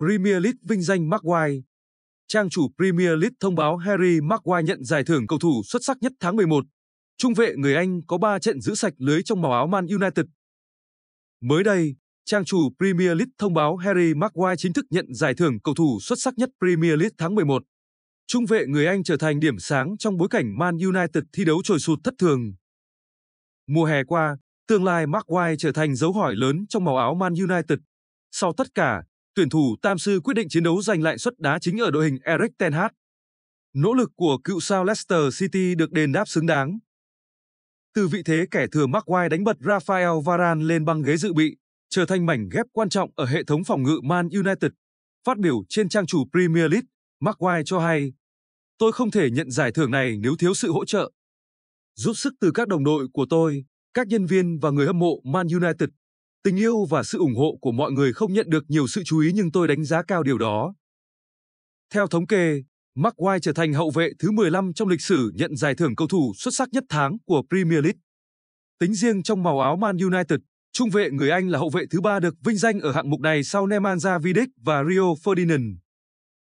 Premier League vinh danh Maguire. Trang chủ Premier League thông báo Harry Maguire nhận giải thưởng cầu thủ xuất sắc nhất tháng 11. Trung vệ người Anh có 3 trận giữ sạch lưới trong màu áo Man United. Mới đây, trang chủ Premier League thông báo Harry Maguire chính thức nhận giải thưởng cầu thủ xuất sắc nhất Premier League tháng 11. Trung vệ người Anh trở thành điểm sáng trong bối cảnh Man United thi đấu trồi sụt thất thường. Mùa hè qua, tương lai Maguire trở thành dấu hỏi lớn trong màu áo Man United. Sau tất cả, tuyển thủ Tam Sư quyết định chiến đấu giành lại suất đá chính ở đội hình Eric Ten Hag. Nỗ lực của cựu sao Leicester City được đền đáp xứng đáng. Từ vị thế kẻ thừa Maguire đánh bật Rafael Varane lên băng ghế dự bị, trở thành mảnh ghép quan trọng ở hệ thống phòng ngự Man United. Phát biểu trên trang chủ Premier League, Maguire cho hay, Tôi không thể nhận giải thưởng này nếu thiếu sự hỗ trợ. Giúp sức từ các đồng đội của tôi, các nhân viên và người hâm mộ Man United. Tình yêu và sự ủng hộ của mọi người không nhận được nhiều sự chú ý nhưng tôi đánh giá cao điều đó. Theo thống kê, Maguire trở thành hậu vệ thứ 15 trong lịch sử nhận giải thưởng cầu thủ xuất sắc nhất tháng của Premier League. Tính riêng trong màu áo Man United, trung vệ người Anh là hậu vệ thứ ba được vinh danh ở hạng mục này sau Nemanja Vidic và Rio Ferdinand.